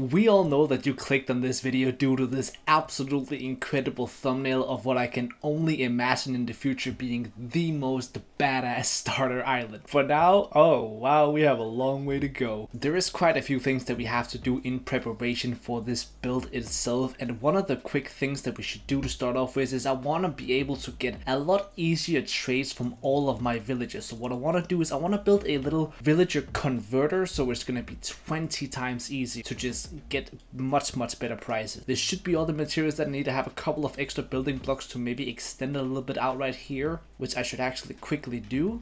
We all know that you clicked on this video due to this absolutely incredible thumbnail of what I can only imagine in the future being the most badass starter island. For now, oh wow, we have a long way to go. There is quite a few things that we have to do in preparation for this build itself and one of the quick things that we should do to start off with is I want to be able to get a lot easier trades from all of my villagers. So what I want to do is I want to build a little villager converter so it's going to be 20 times easier to just get much much better prices. This should be all the materials that I need to have a couple of extra building blocks to maybe extend a little bit out right here, which I should actually quickly do.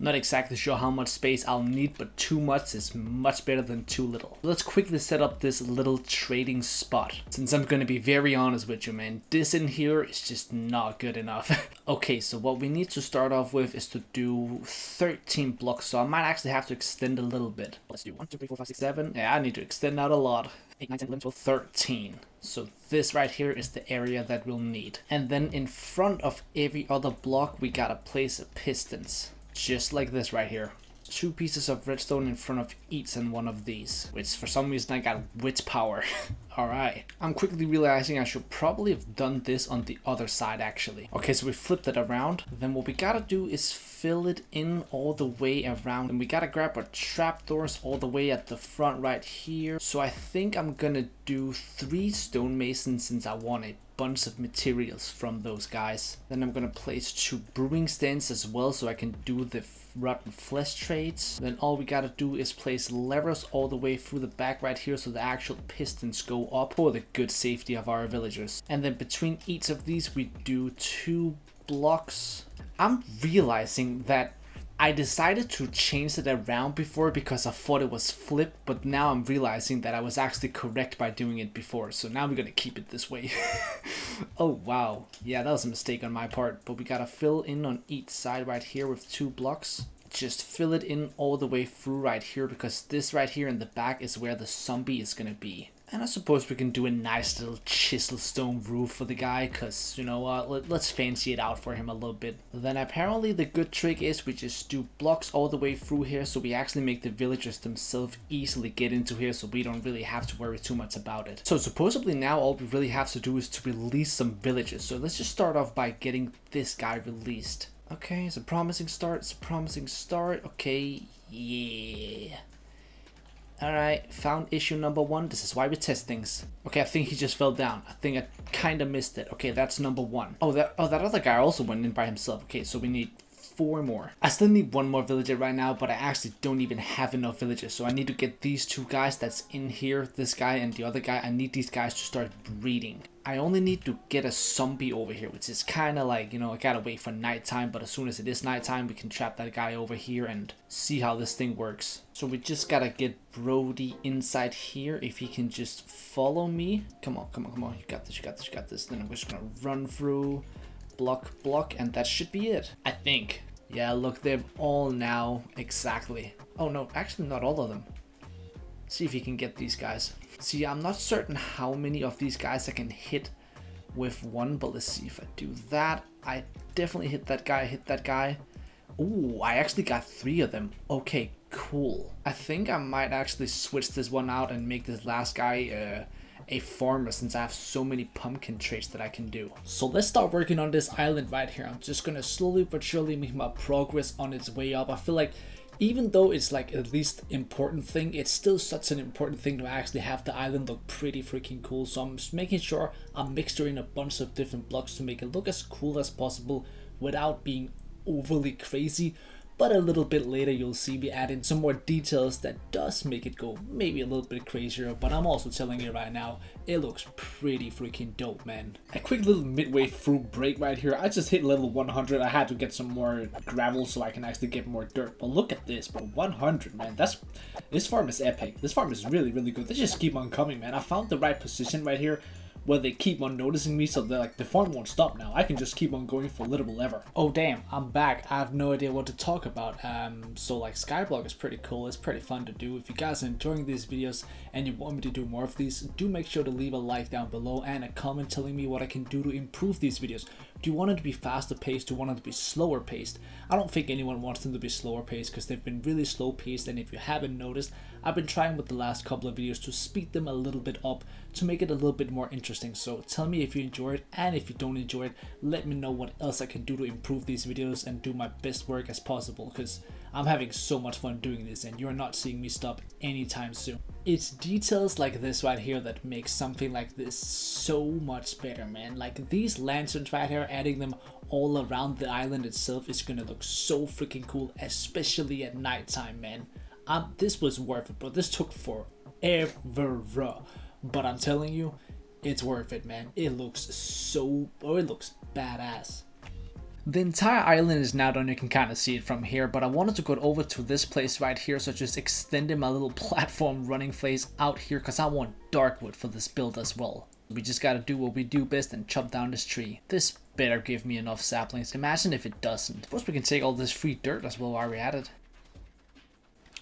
Not exactly sure how much space I'll need, but too much is much better than too little. Let's quickly set up this little trading spot. Since I'm gonna be very honest with you, man, this in here is just not good enough. okay, so what we need to start off with is to do 13 blocks, so I might actually have to extend a little bit. Let's do 1, 2, 3, 4, 5, 6, 7. Yeah, I need to extend out a lot. 8, 9, 10, 11, 12, 13. So this right here is the area that we'll need. And then in front of every other block, we gotta place a pistons just like this right here. Two pieces of redstone in front of each and one of these, which for some reason I got witch power. Alright, I'm quickly realizing I should probably have done this on the other side actually. Okay, so we flipped it around. Then what we gotta do is fill it in all the way around. And we gotta grab our trapdoors all the way at the front right here. So I think I'm gonna do three stonemasons since I want a bunch of materials from those guys. Then I'm gonna place two brewing stands as well so I can do the rotten flesh trades. Then all we gotta do is place levers all the way through the back right here so the actual pistons go up for the good safety of our villagers. And then between each of these we do two blocks. I'm realizing that I decided to change it around before because I thought it was flipped, but now I'm realizing that I was actually correct by doing it before. So now we're gonna keep it this way. oh wow, yeah, that was a mistake on my part, but we gotta fill in on each side right here with two blocks. Just fill it in all the way through right here because this right here in the back is where the zombie is gonna be. And I suppose we can do a nice little chisel stone roof for the guy, because, you know, uh, let, us fancy it out for him a little bit. Then apparently the good trick is we just do blocks all the way through here, so we actually make the villagers themselves easily get into here, so we don't really have to worry too much about it. So supposedly now all we really have to do is to release some villages. So let's just start off by getting this guy released. Okay, it's a promising start, it's a promising start. Okay, yeah. Alright, found issue number one. This is why we test things. Okay, I think he just fell down. I think I kind of missed it. Okay, that's number one. Oh, that oh that other guy also went in by himself. Okay, so we need four more. I still need one more villager right now, but I actually don't even have enough villagers. So I need to get these two guys that's in here, this guy and the other guy. I need these guys to start breeding. I only need to get a zombie over here, which is kind of like, you know, I gotta wait for nighttime, but as soon as it is nighttime, we can trap that guy over here and see how this thing works. So we just gotta get Brody inside here, if he can just follow me. Come on, come on, come on, you got this, you got this, you got this. Then I'm just gonna run through, block, block, and that should be it, I think. Yeah, look, they're all now exactly. Oh no, actually not all of them. See if you can get these guys. See, I'm not certain how many of these guys I can hit with one, but let's see if I do that. I definitely hit that guy, hit that guy. Ooh, I actually got three of them. Okay, cool. I think I might actually switch this one out and make this last guy uh, a farmer since I have so many pumpkin trades that I can do. So let's start working on this island right here. I'm just gonna slowly but surely make my progress on its way up. I feel like even though it's like at least important thing, it's still such an important thing to actually have the island look pretty freaking cool. So I'm just making sure I'm mixturing a bunch of different blocks to make it look as cool as possible without being overly crazy but a little bit later you'll see me add in some more details that does make it go maybe a little bit crazier, but I'm also telling you right now, it looks pretty freaking dope, man. A quick little midway through break right here, I just hit level 100, I had to get some more gravel so I can actually get more dirt, but look at this, but 100, man, that's, this farm is epic, this farm is really, really good, they just keep on coming, man, I found the right position right here, where they keep on noticing me so they're like the farm won't stop now. I can just keep on going for literal ever. Oh damn, I'm back. I have no idea what to talk about. Um, so like Skyblock is pretty cool. It's pretty fun to do. If you guys are enjoying these videos and you want me to do more of these, do make sure to leave a like down below and a comment telling me what I can do to improve these videos. Do you want it to be faster paced? Do you want it to be slower paced? I don't think anyone wants them to be slower paced because they've been really slow paced and if you haven't noticed, I've been trying with the last couple of videos to speed them a little bit up to make it a little bit more interesting. So tell me if you enjoy it and if you don't enjoy it, let me know what else I can do to improve these videos and do my best work as possible because I'm having so much fun doing this and you're not seeing me stop anytime soon. It's details like this right here that makes something like this so much better, man. Like these lanterns right here, adding them all around the island itself is gonna look so freaking cool, especially at nighttime, man. This was worth it, bro. This took forever, but I'm telling you, it's worth it, man. It looks so, oh, it looks badass. The entire island is now done, you can kind of see it from here, but I wanted to go over to this place right here, so just extended my little platform running place out here, because I want darkwood for this build as well. We just gotta do what we do best and chop down this tree. This better give me enough saplings, imagine if it doesn't. Suppose we can take all this free dirt as well while we're at it.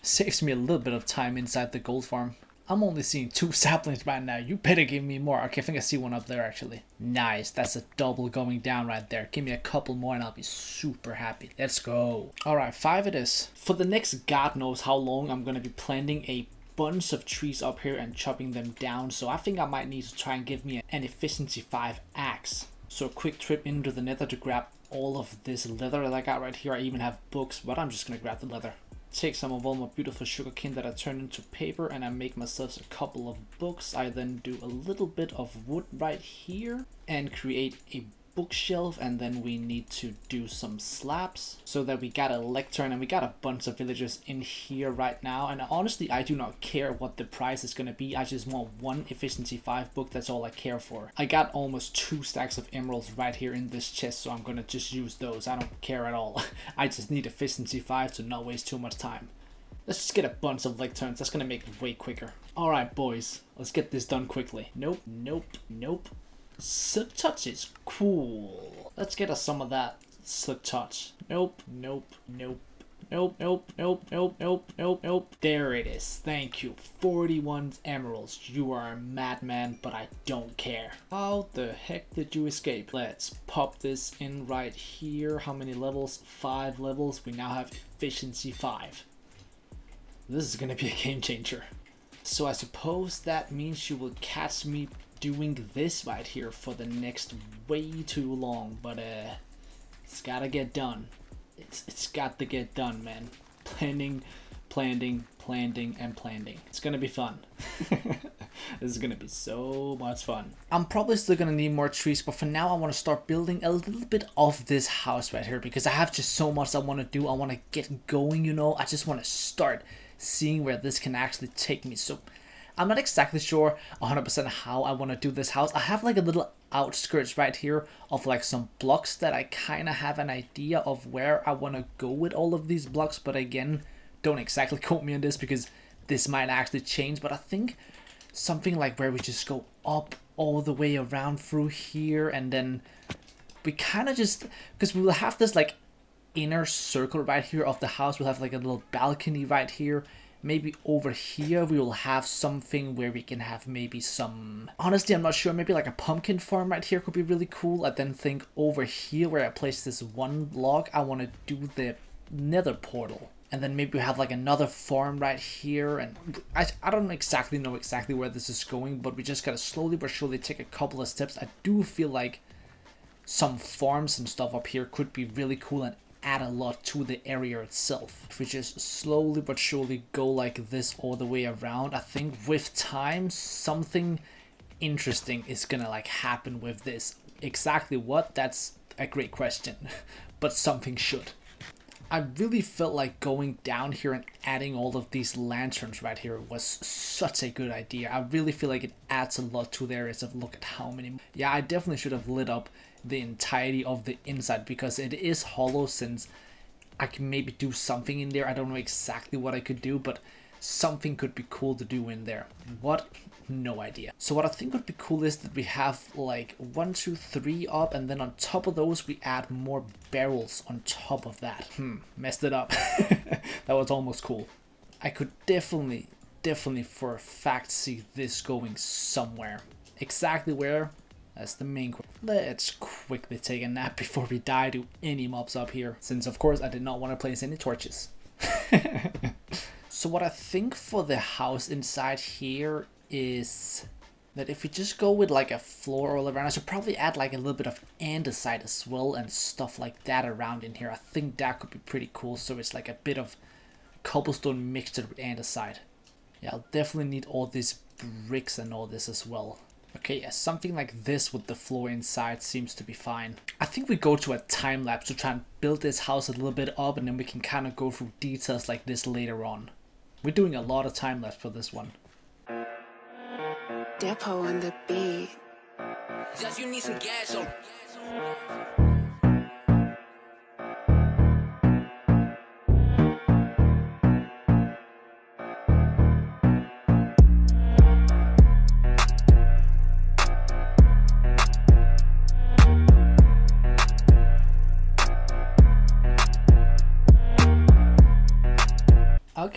Saves me a little bit of time inside the gold farm. I'm only seeing two saplings right now. You better give me more. Okay, I think I see one up there actually. Nice. That's a double going down right there. Give me a couple more and I'll be super happy. Let's go. Alright, five it is. For the next god knows how long I'm going to be planting a bunch of trees up here and chopping them down. So I think I might need to try and give me an efficiency 5 axe. So a quick trip into the nether to grab all of this leather that I got right here. I even have books, but I'm just going to grab the leather take some of all my beautiful sugarcane that I turn into paper and I make myself a couple of books. I then do a little bit of wood right here and create a bookshelf and then we need to do some slabs so that we got a lectern and we got a bunch of villagers in here right now and honestly I do not care what the price is gonna be I just want one efficiency 5 book that's all I care for I got almost two stacks of emeralds right here in this chest so I'm gonna just use those I don't care at all I just need efficiency 5 to not waste too much time Let's just get a bunch of lecterns. That's gonna make it way quicker. Alright, boys. Let's get this done quickly. Nope, nope, nope, Silk Touch is cool. Let's get us some of that Silk Touch. Nope, nope, nope. Nope, nope, nope, nope, nope, nope, nope. There it is. Thank you. 41 emeralds. You are a madman, but I don't care. How the heck did you escape? Let's pop this in right here. How many levels? Five levels. We now have efficiency five. This is gonna be a game changer. So I suppose that means you will catch me doing this right here for the next way too long, but uh, it's gotta get done. It's it's got to get done, man. Planning, planning, planning, and planning. It's gonna be fun. this is gonna be so much fun. I'm probably still gonna need more trees, but for now I want to start building a little bit of this house right here because I have just so much I want to do. I want to get going, you know. I just want to start seeing where this can actually take me. So I'm not exactly sure 100% how I want to do this house. I have like a little outskirts right here of like some blocks that I kind of have an idea of where I want to go with all of these blocks. But again, don't exactly quote me on this because this might actually change. But I think something like where we just go up all the way around through here and then we kind of just because we will have this like inner circle right here of the house we'll have like a little balcony right here maybe over here we will have something where we can have maybe some honestly i'm not sure maybe like a pumpkin farm right here could be really cool. I then think over here where i place this one log i want to do the nether portal. And then maybe we have like another farm right here and I, I don't exactly know exactly where this is going but we just gotta slowly but surely take a couple of steps. I do feel like some farms and stuff up here could be really cool and add a lot to the area itself. If we just slowly but surely go like this all the way around, I think with time, something interesting is gonna like happen with this. Exactly what? That's a great question, but something should. I really felt like going down here and adding all of these lanterns right here was such a good idea. I really feel like it adds a lot to the areas of look at how many. Yeah, I definitely should have lit up the entirety of the inside because it is hollow since I can maybe do something in there. I don't know exactly what I could do, but something could be cool to do in there. What? No idea. So what I think would be cool is that we have like one, two, three up, and then on top of those, we add more barrels on top of that. Hmm, messed it up. that was almost cool. I could definitely, definitely for a fact see this going somewhere. Exactly where, that's the main question. Let's quickly take a nap before we die to any mobs up here. Since of course I did not want to place any torches. So what I think for the house inside here is that if we just go with like a floor all around, I should probably add like a little bit of andesite as well and stuff like that around in here. I think that could be pretty cool. So it's like a bit of cobblestone mixed with andesite. Yeah, I'll definitely need all these bricks and all this as well. Okay, yeah, something like this with the floor inside seems to be fine. I think we go to a time lapse to try and build this house a little bit up and then we can kind of go through details like this later on. We're doing a lot of time lapse for this one. Depot on the beat. Just you need some gas on.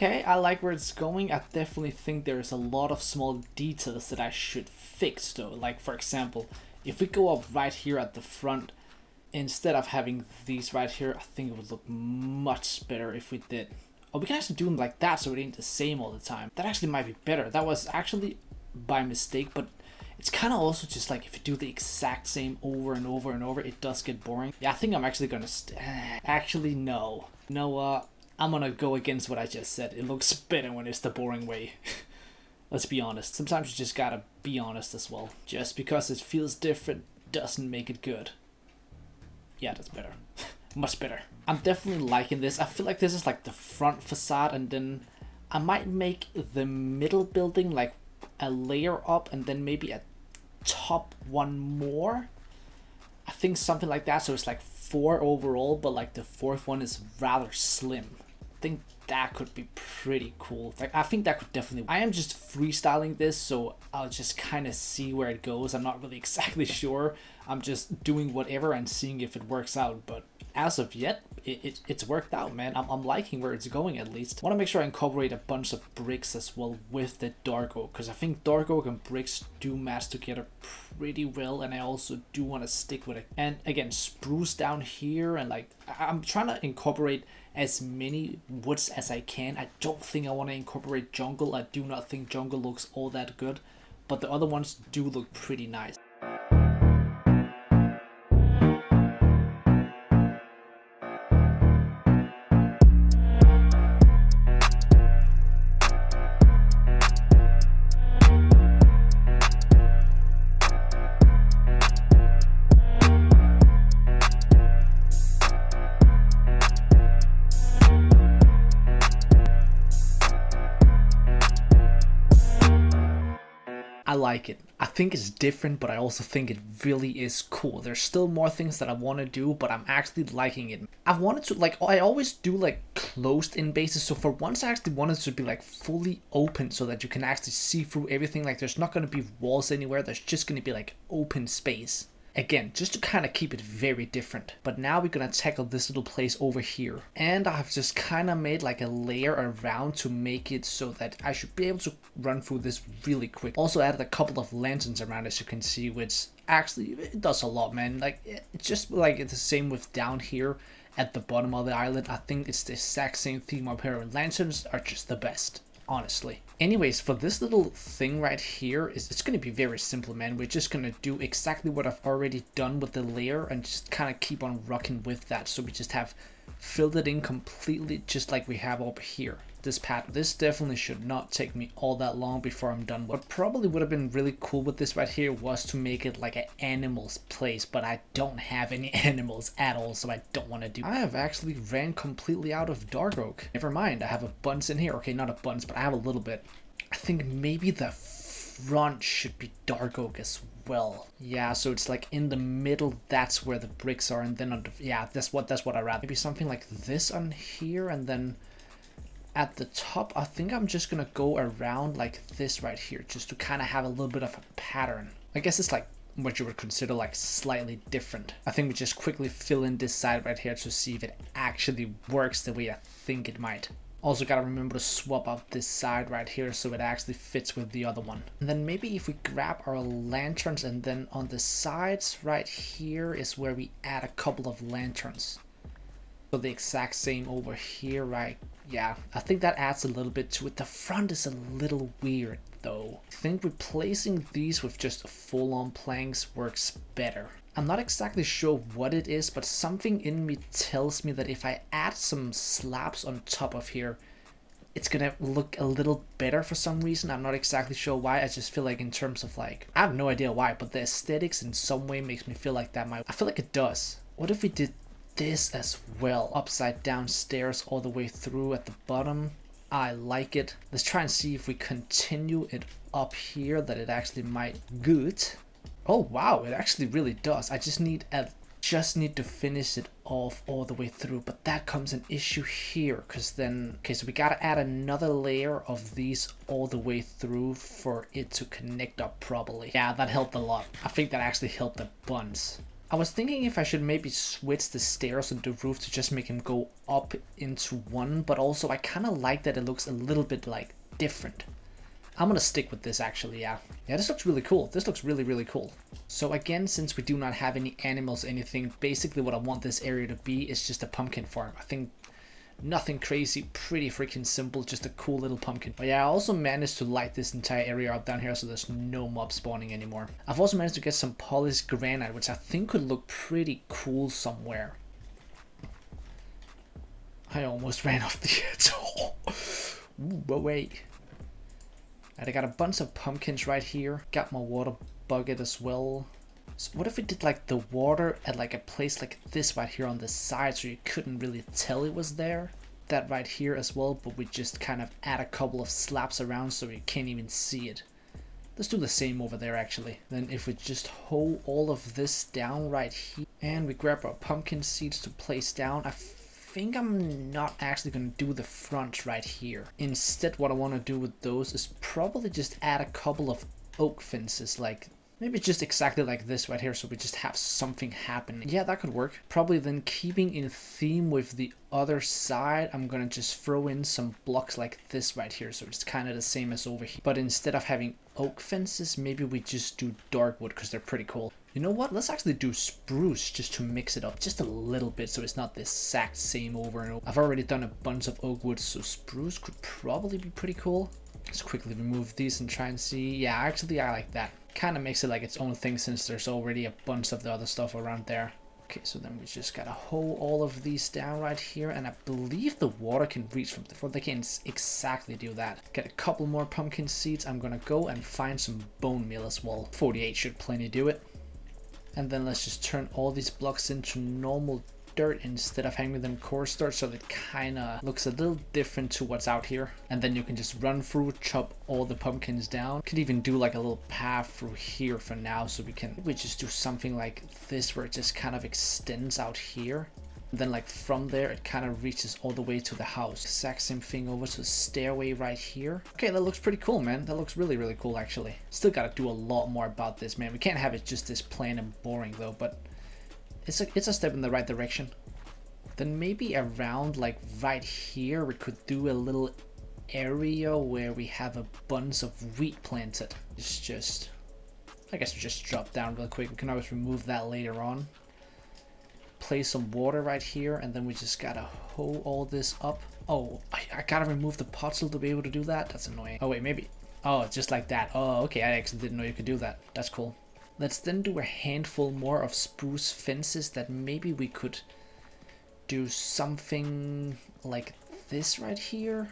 Okay, I like where it's going. I definitely think there's a lot of small details that I should fix though. Like for example, if we go up right here at the front, instead of having these right here, I think it would look much better if we did. Oh, we can actually do them like that so it ain't the same all the time. That actually might be better. That was actually by mistake, but it's kind of also just like if you do the exact same over and over and over, it does get boring. Yeah, I think I'm actually gonna actually no. No, uh, I'm gonna go against what I just said. It looks better when it's the boring way. Let's be honest. Sometimes you just gotta be honest as well. Just because it feels different doesn't make it good. Yeah, that's better. Much better. I'm definitely liking this. I feel like this is like the front facade and then I might make the middle building like a layer up and then maybe a top one more. I think something like that. So it's like four overall, but like the fourth one is rather slim think that could be pretty cool. Like I think that could definitely. I am just freestyling this, so I'll just kind of see where it goes. I'm not really exactly sure. I'm just doing whatever and seeing if it works out. But as of yet, it, it it's worked out, man. I'm, I'm liking where it's going at least. I want to make sure I incorporate a bunch of bricks as well with the dark oak because I think dark oak and bricks do match together pretty well, and I also do want to stick with it. And again, spruce down here, and like I'm trying to incorporate as many woods as I can. I don't think I want to incorporate jungle. I do not think jungle looks all that good, but the other ones do look pretty nice. Like it. I think it's different, but I also think it really is cool. There's still more things that I want to do, but I'm actually liking it. I wanted to, like, I always do, like, closed in bases. So for once, I actually wanted to be, like, fully open so that you can actually see through everything. Like, there's not going to be walls anywhere. There's just going to be, like, open space. Again, just to kind of keep it very different. But now we're gonna tackle this little place over here. And I've just kind of made like a layer around to make it so that I should be able to run through this really quick. Also added a couple of lanterns around as you can see, which actually it does a lot, man. Like it's just like it's the same with down here at the bottom of the island. I think it's the exact same theme up here and lanterns are just the best honestly. Anyways, for this little thing right here, is it's going to be very simple, man. We're just going to do exactly what I've already done with the layer and just kind of keep on rocking with that. So we just have filled it in completely just like we have up here this pattern. This definitely should not take me all that long before I'm done. What probably would have been really cool with this right here was to make it like an animals place, but I don't have any animals at all, so I don't want to do. I have actually ran completely out of dark oak. Never mind, I have a bunch in here. Okay, not a bunch, but I have a little bit. I think maybe the front should be dark oak as well. Yeah, so it's like in the middle, that's where the bricks are, and then on the, yeah, that's what that's what I rather. Maybe something like this on here, and then at the top, I think I'm just gonna go around like this right here, just to kind of have a little bit of a pattern. I guess it's like what you would consider like slightly different. I think we just quickly fill in this side right here to see if it actually works the way I think it might. Also gotta remember to swap out this side right here so it actually fits with the other one. And then maybe if we grab our lanterns and then on the sides right here is where we add a couple of lanterns. So the exact same over here, right? Yeah, I think that adds a little bit to it. The front is a little weird though. I think replacing these with just full-on planks works better. I'm not exactly sure what it is, but something in me tells me that if I add some slabs on top of here, it's gonna look a little better for some reason. I'm not exactly sure why. I just feel like in terms of like, I have no idea why, but the aesthetics in some way makes me feel like that might, I feel like it does. What if we did this as well? Upside down stairs all the way through at the bottom. I like it. Let's try and see if we continue it up here that it actually might good. Oh wow, it actually really does. I just need a just need to finish it off all the way through but that comes an issue here because then okay so we gotta add another layer of these all the way through for it to connect up properly yeah that helped a lot i think that actually helped a bunch I was thinking if I should maybe switch the stairs and the roof to just make him go up into one, but also I kind of like that it looks a little bit like different. I'm gonna stick with this actually, yeah. Yeah, this looks really cool. This looks really, really cool. So again, since we do not have any animals, anything, basically what I want this area to be is just a pumpkin farm. I think nothing crazy, pretty freaking simple, just a cool little pumpkin. But yeah, I also managed to light this entire area up down here so there's no mob spawning anymore. I've also managed to get some polished granite, which I think could look pretty cool somewhere. I almost ran off the edge. Ooh, but wait. I got a bunch of pumpkins right here. Got my water bucket as well. So what if we did like the water at like a place like this right here on the side so you couldn't really tell it was there? That right here as well, but we just kind of add a couple of slabs around so you can't even see it. Let's do the same over there actually. Then if we just hoe all of this down right here and we grab our pumpkin seeds to place down, I think I'm not actually going to do the front right here. Instead, what I want to do with those is probably just add a couple of oak fences like Maybe just exactly like this right here, so we just have something happen. Yeah, that could work. Probably then keeping in theme with the other side, I'm gonna just throw in some blocks like this right here, so it's kind of the same as over here. But instead of having oak fences, maybe we just do dark wood, because they're pretty cool. You know what? Let's actually do spruce just to mix it up just a little bit so it's not the exact same over and over. I've already done a bunch of oak wood, so spruce could probably be pretty cool. Let's quickly remove these and try and see. Yeah, actually I like that kind of makes it like its own thing since there's already a bunch of the other stuff around there. Okay, so then we just gotta hold all of these down right here, and I believe the water can reach from before they can exactly do that. Get a couple more pumpkin seeds. I'm gonna go and find some bone meal as well. 48 should plenty do it. And then let's just turn all these blocks into normal dirt instead of having them coarse dirt so it kind of looks a little different to what's out here. And then you can just run through chop all the pumpkins down. Could even do like a little path through here for now so we can we just do something like this where it just kind of extends out here. Then like from there it kind of reaches all the way to the house. Exact same thing over to the stairway right here. Okay that looks pretty cool man. That looks really really cool actually. Still gotta do a lot more about this man. We can't have it just this plain and boring though but it's a, it's a step in the right direction. Then maybe around like right here we could do a little area where we have a bunch of wheat planted. It's just, I guess we just drop down real quick. We can always remove that later on. Place some water right here and then we just gotta hoe all this up. Oh, I, I gotta remove the puzzle to be able to do that? That's annoying. Oh wait, maybe. Oh, just like that. Oh, okay, I actually didn't know you could do that. That's cool. Let's then do a handful more of spruce fences that maybe we could do something like this right here.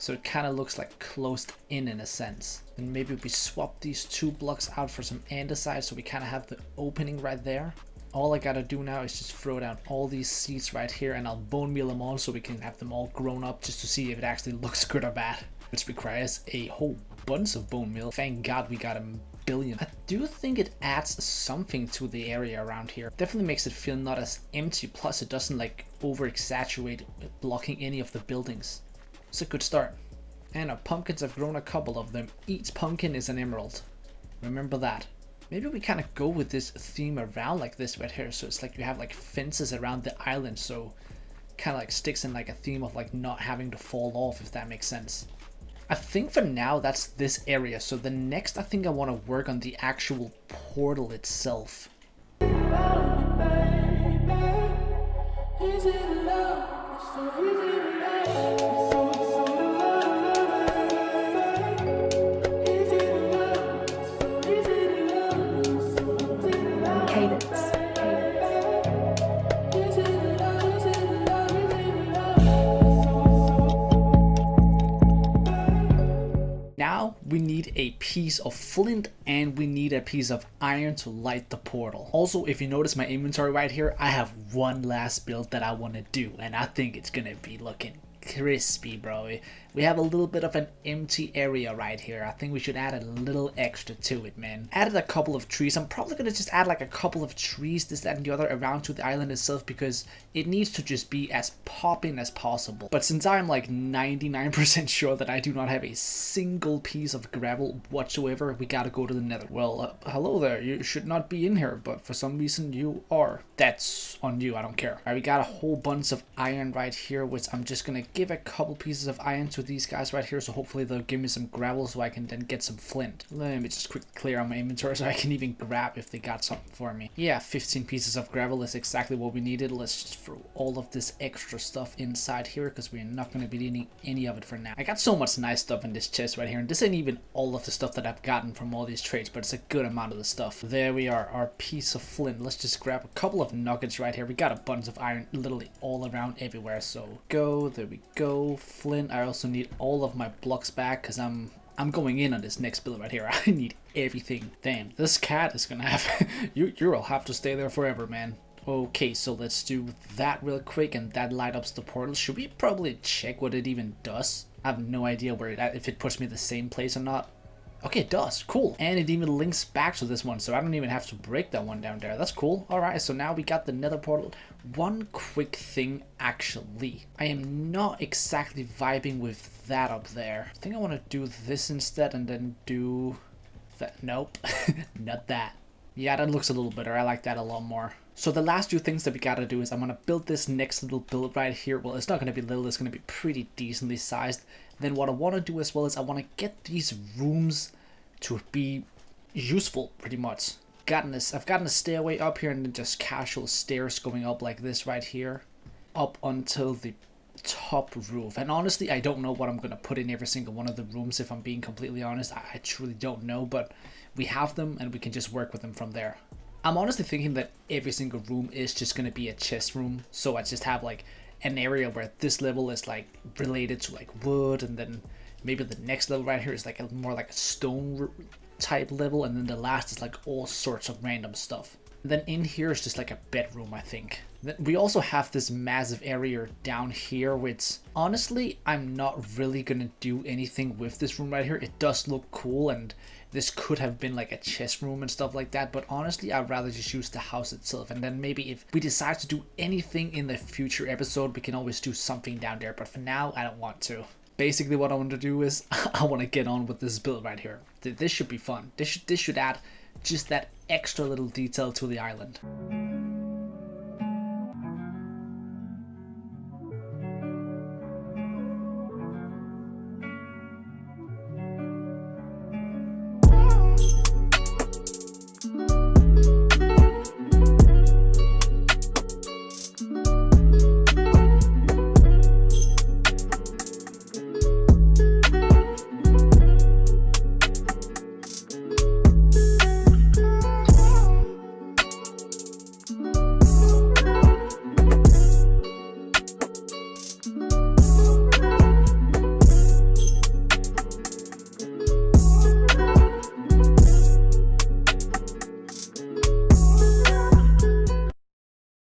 So it kind of looks like closed in in a sense. And maybe we swap these two blocks out for some andesite so we kind of have the opening right there. All I gotta do now is just throw down all these seeds right here and I'll bone meal them all so we can have them all grown up just to see if it actually looks good or bad. Which requires a whole bunch of bone meal. Thank god we got a billion. I do think it adds something to the area around here. Definitely makes it feel not as empty, plus it doesn't like over exaggerate blocking any of the buildings. It's a good start. And our pumpkins have grown a couple of them. Each pumpkin is an emerald. Remember that. Maybe we kind of go with this theme around like this right here. So it's like you have like fences around the island. So kind of like sticks in like a theme of like not having to fall off if that makes sense. I think for now that's this area. So the next I think I want to work on the actual portal itself. A piece of flint and we need a piece of iron to light the portal. Also, if you notice my inventory right here, I have one last build that I want to do and I think it's gonna be looking crispy, bro. We have a little bit of an empty area right here. I think we should add a little extra to it, man. Added a couple of trees. I'm probably going to just add like a couple of trees, this, that, and the other around to the island itself because it needs to just be as popping as possible. But since I'm like 99% sure that I do not have a single piece of gravel whatsoever, we gotta go to the nether. Well, uh, hello there. You should not be in here, but for some reason you are. That's on you. I don't care. Alright, we got a whole bunch of iron right here, which I'm just gonna give a couple pieces of iron to these guys right here, so hopefully they'll give me some gravel so I can then get some flint. Let me just quick clear out my inventory so I can even grab if they got something for me. Yeah, 15 pieces of gravel is exactly what we needed. Let's just throw all of this extra stuff inside here because we're not going to be needing any of it for now. I got so much nice stuff in this chest right here, and this ain't even all of the stuff that I've gotten from all these trades, but it's a good amount of the stuff. There we are, our piece of flint. Let's just grab a couple of nuggets right here. We got a bunch of iron literally all around everywhere, so go, there we go, flint. I also need all of my blocks back because I'm I'm going in on this next build right here. I need everything. Damn, this cat is gonna have you. You'll have to stay there forever, man. Okay, so let's do that real quick, and that light ups the portal. Should we probably check what it even does? I have no idea where it if it puts me the same place or not. Okay, it does. Cool. And it even links back to this one, so I don't even have to break that one down there. That's cool. Alright, so now we got the nether portal. One quick thing, actually. I am not exactly vibing with that up there. I think I want to do this instead and then do that. Nope, not that. Yeah, that looks a little better. I like that a lot more. So the last two things that we gotta do is I'm gonna build this next little build right here. Well, it's not gonna be little, it's gonna be pretty decently sized. Then what I wanna do as well is I wanna get these rooms to be useful pretty much. Gotten this, I've gotten a stairway up here and then just casual stairs going up like this right here. Up until the top roof. And honestly, I don't know what I'm gonna put in every single one of the rooms if I'm being completely honest. I, I truly don't know, but we have them and we can just work with them from there. I'm honestly thinking that every single room is just going to be a chest room. So I just have like an area where this level is like related to like wood and then maybe the next level right here is like a more like a stone type level and then the last is like all sorts of random stuff. then in here is just like a bedroom I think. Then we also have this massive area down here which honestly I'm not really gonna do anything with this room right here. It does look cool and this could have been like a chess room and stuff like that but honestly i'd rather just use the house itself. And then maybe if we decide to do anything in the future episode we can always do something down there. But for now i don't want to. Basically what i want to do is i want to get on with this build right here. This should be fun. This should, this should add just that extra little detail to the island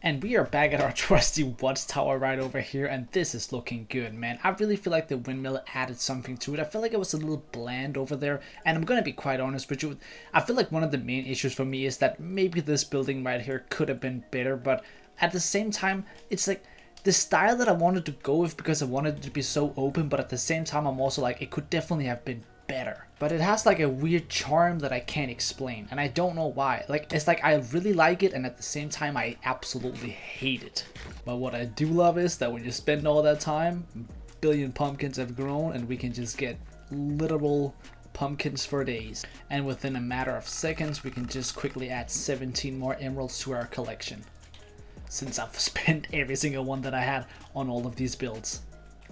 And we are back at our trusty watchtower right over here, and this is looking good, man. I really feel like the windmill added something to it. I feel like it was a little bland over there, and I'm gonna be quite honest with you. I feel like one of the main issues for me is that maybe this building right here could have been better, but at the same time, it's like the style that I wanted to go with because I wanted it to be so open, but at the same time, I'm also like, it could definitely have been better. But it has like a weird charm that I can't explain, and I don't know why. Like, it's like I really like it, and at the same time, I absolutely hate it. But what I do love is that when you spend all that time, billion pumpkins have grown, and we can just get literal pumpkins for days. And within a matter of seconds, we can just quickly add 17 more emeralds to our collection. Since I've spent every single one that I had on all of these builds.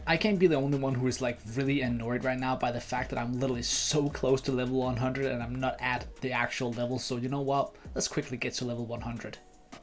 I can't be the only one who is like really annoyed right now by the fact that I'm literally so close to level 100 and I'm not at the actual level. So you know what? Let's quickly get to level 100.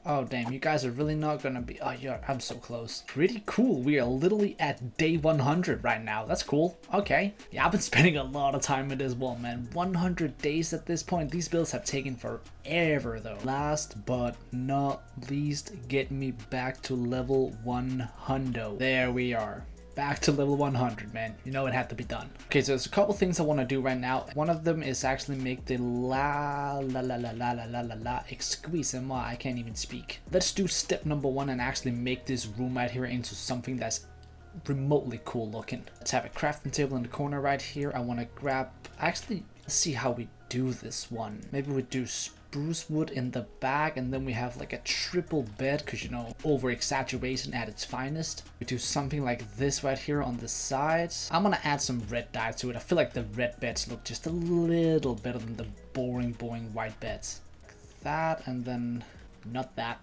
Oh damn, you guys are really not gonna be. Oh yeah, I'm so close. Pretty cool. We are literally at day 100 right now. That's cool. Okay. Yeah, I've been spending a lot of time with this one, man. 100 days at this point. These builds have taken forever though. Last but not least, get me back to level 100. There we are back to level 100 man. You know it had to be done. Okay so there's a couple things i want to do right now. One of them is actually make the la la la la la la la la la excuse moi i can't even speak. Let's do step number one and actually make this room right here into something that's remotely cool looking. Let's have a crafting table in the corner right here. I want to grab actually see how we do this one. Maybe we do spruce wood in the back and then we have like a triple bed because you know over exaggeration at its finest. We do something like this right here on the sides. I'm gonna add some red dye to it. I feel like the red beds look just a little better than the boring boring white beds. Like that and then not that.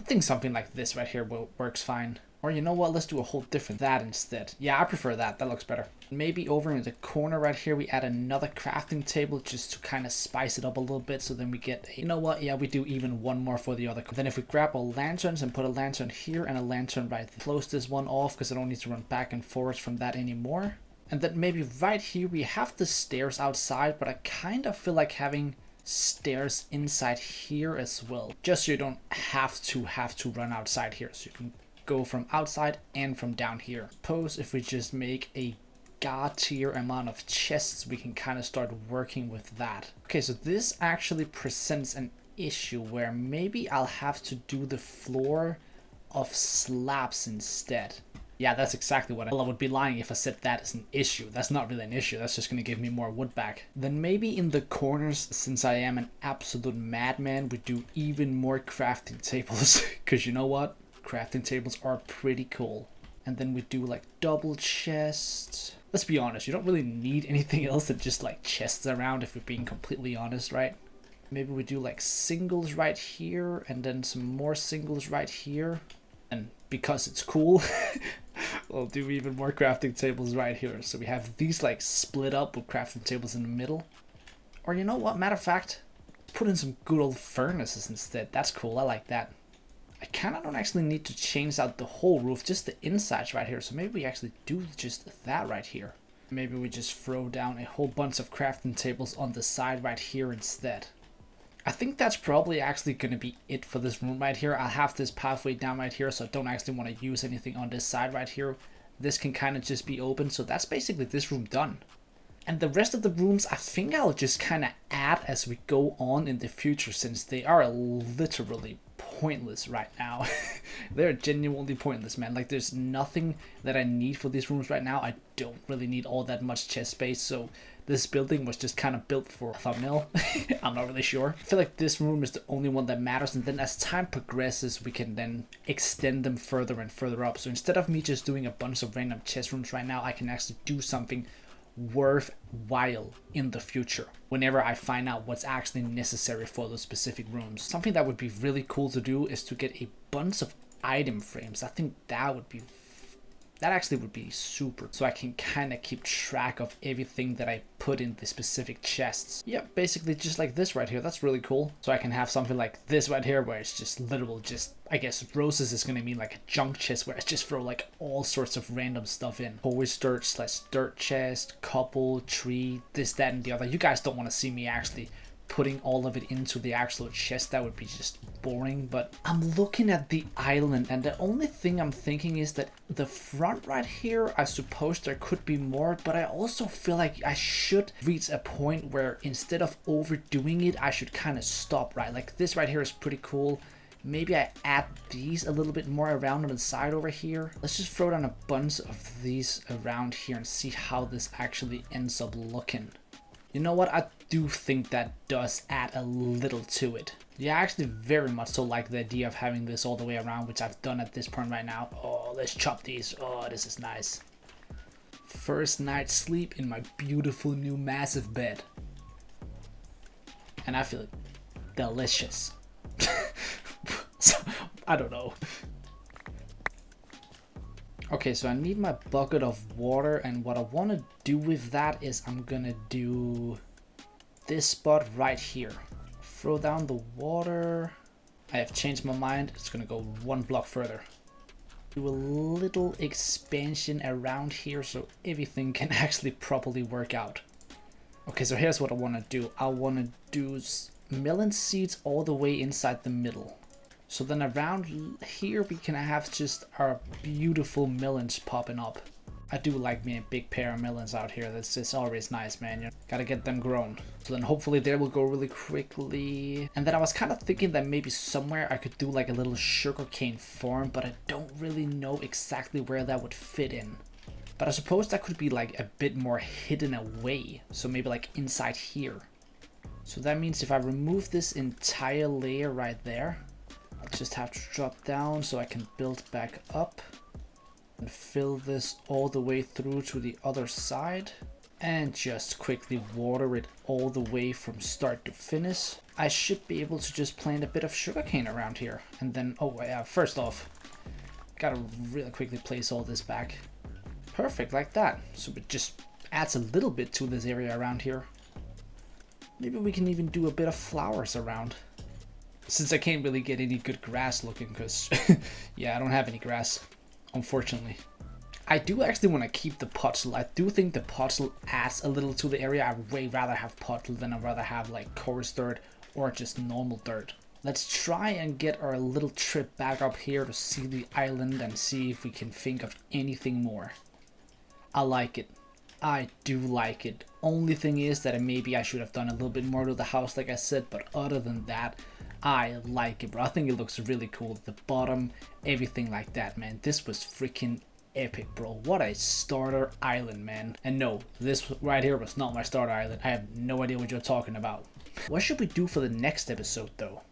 I think something like this right here works fine or you know what, let's do a whole different that instead. Yeah, I prefer that, that looks better. Maybe over in the corner right here, we add another crafting table just to kind of spice it up a little bit. So then we get, you know what, yeah, we do even one more for the other. Then if we grab our lanterns and put a lantern here and a lantern right there. Close this one off because I don't need to run back and forth from that anymore. And then maybe right here, we have the stairs outside, but I kind of feel like having stairs inside here as well. Just so you don't have to have to run outside here. So you can go from outside and from down here. Suppose if we just make a god tier amount of chests, we can kind of start working with that. Okay, so this actually presents an issue where maybe I'll have to do the floor of slabs instead. Yeah, that's exactly what I, well, I would be lying if I said that is an issue. That's not really an issue. That's just going to give me more wood back. Then maybe in the corners, since I am an absolute madman, we do even more crafting tables. Because you know what? Crafting tables are pretty cool. And then we do like double chests. Let's be honest, you don't really need anything else than just like chests around if we're being completely honest, right? Maybe we do like singles right here and then some more singles right here. And because it's cool, we'll do even more crafting tables right here. So we have these like split up with crafting tables in the middle. Or you know what, matter of fact, put in some good old furnaces instead. That's cool, I like that. I kind of don't actually need to change out the whole roof, just the insides right here. So maybe we actually do just that right here. Maybe we just throw down a whole bunch of crafting tables on the side right here instead. I think that's probably actually going to be it for this room right here. I'll have this pathway down right here, so I don't actually want to use anything on this side right here. This can kind of just be open, so that's basically this room done. And the rest of the rooms, I think I'll just kind of add as we go on in the future, since they are literally pointless right now. They're genuinely pointless, man. Like, there's nothing that I need for these rooms right now. I don't really need all that much chest space, so this building was just kind of built for a thumbnail. I'm not really sure. I feel like this room is the only one that matters, and then as time progresses, we can then extend them further and further up. So instead of me just doing a bunch of random chest rooms right now, I can actually do something worthwhile in the future whenever I find out what's actually necessary for those specific rooms. Something that would be really cool to do is to get a bunch of item frames. I think that would be that actually would be super so I can kind of keep track of everything that I put in the specific chests. Yeah, basically just like this right here. That's really cool. So I can have something like this right here where it's just literal just I guess roses is gonna mean like a junk chest where I just throw like all sorts of random stuff in. Always dirt slash dirt chest, couple, tree, this, that, and the other. You guys don't want to see me actually putting all of it into the actual chest that would be just boring but i'm looking at the island and the only thing i'm thinking is that the front right here i suppose there could be more but i also feel like i should reach a point where instead of overdoing it i should kind of stop right like this right here is pretty cool Maybe I add these a little bit more around on the side over here. Let's just throw down a bunch of these around here and see how this actually ends up looking. You know what? I do think that does add a little to it. Yeah, I actually very much so like the idea of having this all the way around, which I've done at this point right now. Oh, let's chop these. Oh, this is nice. First night sleep in my beautiful new massive bed. And I feel delicious. so, I don't know. Okay, so I need my bucket of water and what I want to do with that is I'm gonna do this spot right here. Throw down the water. I have changed my mind. It's gonna go one block further. Do a little expansion around here so everything can actually properly work out. Okay, so here's what I want to do. I want to do melon seeds all the way inside the middle. So then around here we can have just our beautiful melons popping up. I do like me a big pair of melons out here. That's just always nice, man. You gotta get them grown. So then hopefully they will go really quickly. And then I was kind of thinking that maybe somewhere I could do like a little sugarcane farm, but I don't really know exactly where that would fit in. But I suppose that could be like a bit more hidden away. So maybe like inside here. So that means if I remove this entire layer right there, just have to drop down so I can build back up and fill this all the way through to the other side and just quickly water it all the way from start to finish. I should be able to just plant a bit of sugarcane around here. And then, oh yeah, first off, gotta really quickly place all this back. Perfect, like that. So it just adds a little bit to this area around here. Maybe we can even do a bit of flowers around. Since I can't really get any good grass looking, because, yeah, I don't have any grass unfortunately. I do actually want to keep the podzol. I do think the podzol adds a little to the area. I'd way rather have podzol than I'd rather have like coarse dirt or just normal dirt. Let's try and get our little trip back up here to see the island and see if we can think of anything more. I like it. I do like it. Only thing is that maybe I should have done a little bit more to the house like I said, but other than that, I like it, bro. I think it looks really cool. The bottom, everything like that, man. This was freaking epic, bro. What a starter island, man. And no, this right here was not my starter island. I have no idea what you're talking about. What should we do for the next episode, though?